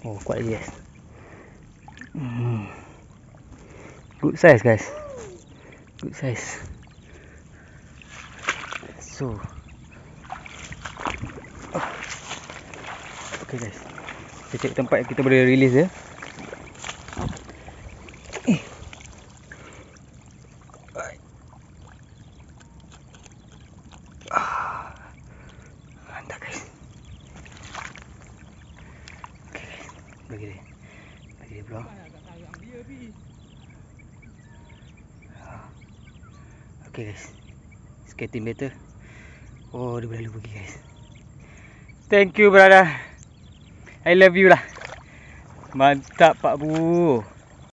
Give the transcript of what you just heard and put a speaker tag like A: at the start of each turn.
A: Oh, kuat lagi guys. Hmm. Good size guys. Good size. So. Oh. Okay guys. Kita cek tempat kita boleh release dia. Eh. Ah. Mantap guys. Okay Bagi dia. Bagi dia peluang. Ah. Okay guys. Skating better. Oh, dia berlalu pergi guys. Thank you brother. I love you lah. Mantap Pak Bu.